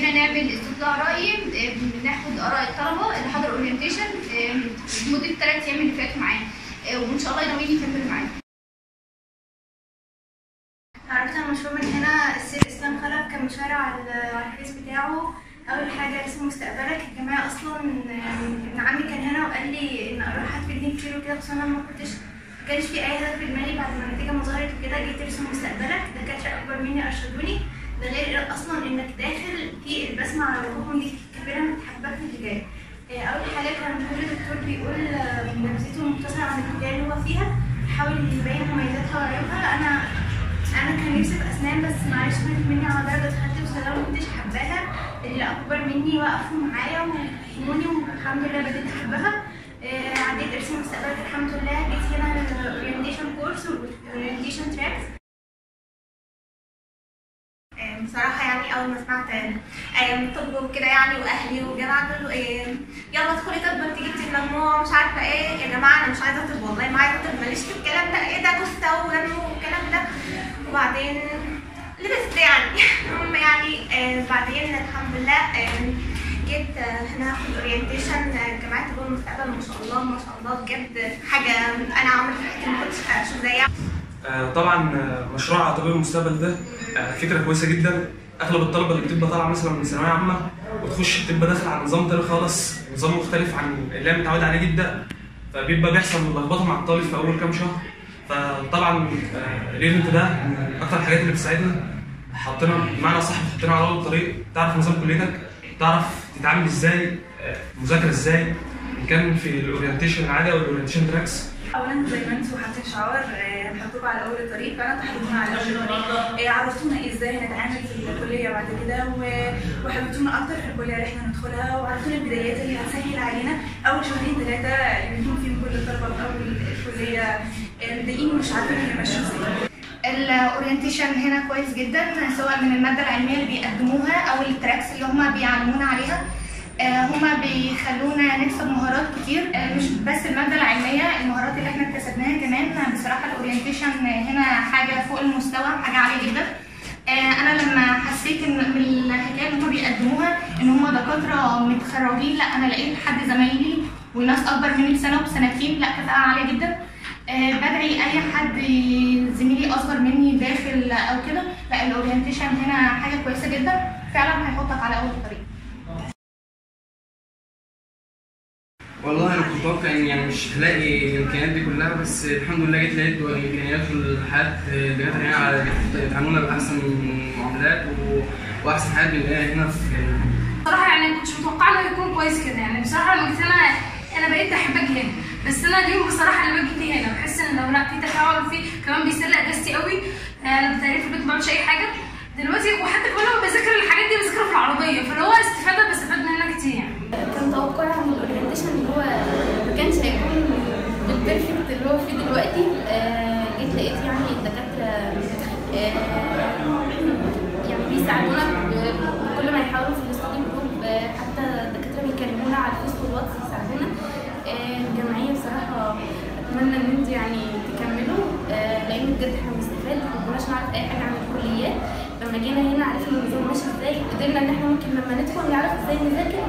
جينا نعمل استطلاع آه، بناخد آراء الطلبة اللي حضروا orientation لمدة ثلاث أيام اللي فاتوا معانا. آه، وإن شاء الله ناويين يكملوا معانا. عرفت المشروع من هنا السيد إسلام خلف كان مشير على على ال face بتاعه. أول حاجة اسم مستقبلك. الجماعة أصلا ابن عمي كان هنا وقال لي إن أروح هتفيدني كتير وكده بس أنا ما كنتش ما كانش في أي هدف في دماغي بعد ما النتيجة ما ظهرت وكده جيت أرسم مستقبلك. دكاتره أكبر مني أرشدوني. ده غير أصلا إنك داخل في البسمة على وجوههم دي كبيره بتحبك في اللي جاي آه، أول حاجة كان كل دكتور بيقول آه، نبذته مختصره عن الكليه اللي هو فيها يحاول يبين مميزاتها وعيوبها. أنا أنا كان نفسي في أسنان بس معلش فاتت مني على درجه دخلت وصراحه ما كنتش حباها. اللي أكبر مني وقفوا معايا وفهموني والحمد لله بديت أحبها. آه، عديت ارسم مستقبلك الحمد لله. جيت هنا ال orientation course وال orientation tracks يعني أول ما سمعت الطب وكده يعني وأهلي وجامعة قالوا إيه يلا ادخلي طب أنت جبتي المجموع مش عارفة إيه. يا جماعة أنا مش عايزة طب والله ما عايزة طب ماليش في الكلام ده. إيه ده؟ جثة ونمو والكلام ده. وبعدين لبست يعني. المهم يعني آه بعدين الحمد لله آه جيت آه، هنا اخد اورينتيشن جامعة طب المستقبل. ما شاء الله ما شاء الله بجد حاجة أنا عمري في حياتي ما كنتش أشوف زيها. آه، طبعا آه، مشروع طبيب المستقبل ده آه، فكرة كويسة جدا. أغلب الطلبة اللي بتبقى طالعة مثلا من ثانوية عامة وتخش تبقى داخل على نظام تاني خالص نظام مختلف عن اللي هي متعودة عليه جدا. فبيبقى بيحصل لخبطة مع الطالب في أول كام شهر. فطبعا آه، ال event ده من أكتر الحاجات اللي بتساعدنا. حاطينها بمعنى صح حاطينها على أول الطريق. تعرف نظام كليتك تعرف تتعامل إزاي آه، مذاكرة إزاي. إن كان في ال orientation العادي أو ال orientation tracks اولا زي ما أنتوا حاطين شعار حطوكوا على أول الطريق. فانا حطيتونا على أول الطريق. آه، عرفتونا إزاي هنتعامل بعد كده وحببتونا أكتر في الكليه اللي إحنا ندخلها. وعرفتونا البدايات اللي هتسهل علينا أول شهرين ثلاثة اللي بيكون فيهم كل الطلبة من أول الكلية. متضايقين ومش عارفين يمشوا إزاي. ال orientation هنا كويس جدا سواء من المادة العلمية اللي بيقدموها أو ال tracks اللي هم بيعلمونا عليها. آه، هما بيخلونا نكسب مهارات كتير. آه، مش بس المادة العلمية المهارات اللي إحنا اكتسبناها كمان. بصراحة ال orientation هنا حاجة فوق المستوى حاجة عالية جدا. أنا لما حسيت إن الحكاية اللي هما بيقدموها إن هما دكاترة متخرجين لأ أنا لقيت حد زمايلي وناس أكبر مني بسنة وبسنتين لأ كفاءه عالية جدا. آه، بدعي أي حد زميلي أصغر مني داخل أو كده لأ الاورينتيشن هنا حاجة كويسة جدا. فعلا هيحطك على أول الطريق والله أنا كنت متوقع يعني مش هلاقي الإمكانيات دي كلها بس الحمد لله جيت لقيت إمكانيات والحياة الدكاتره هنا على بيتعاملونا بأحسن معاملات وأحسن حياة بنلاقيها هنا في بصراحة يعني ما كنتش متوقعة إنه يكون كويس كده يعني بصراحة لما جيت أنا بقيت احب أجي هنا بس أنا اليوم بصراحة اللي باجي هنا بحس إن لو لا في تفاعل وفي كمان بيسلق اجازتي قوي أنا بتهيألي في البيت ما بعملش أي حاجة. دلوقتي وحتى كمان لما بذاكر الحاجات دي بذاكرها في العربيه فاللي هو استفاده بستفاد منها كتير يعني كان توقعي عن الاورينتيشن اللي هو ما كانش هيكون بال perfect اللي هو فيه دلوقتي آه، جيت لقيت يعني الدكاترة آه، يعني بيساعدونا كل ما يحاولوا في ال study group حتى الدكاترة بيكلمونا على الفيس والواتس يساعدونا. آه، الجمعية بصراحة أتمنى إن أنتوا يعني تكملوا لأن بجد إحنا بنستفاد ما كناش نعرف أي حاجة عن الكليات. لما جينا هنا عرفنا النظام ماشي إزاي قدرنا إن إحنا ممكن لما ندخل نعرف إزاي نذاكر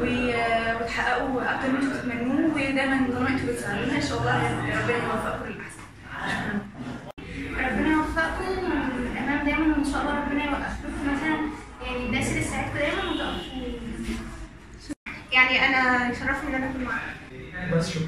و- وتحققوا أكتر من أنتوا تتمنوه ودايما طالما أنتوا بتساعدونا إن شاء الله. ربنا يوفقكم للأحسن. ربنا يوفقكم. الامام دايما وان شاء الله ربنا يوقفكم مثلا يعني الناس اللي تساعدكم دايما وتقفوا يعني أنا شرفني إن أنا أكون معاكم. بس شكرا.